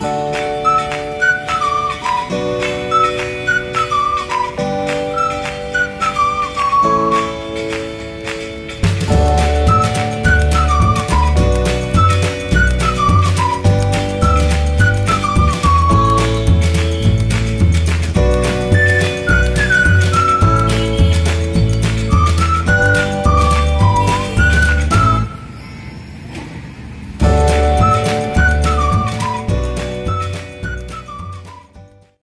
Bye.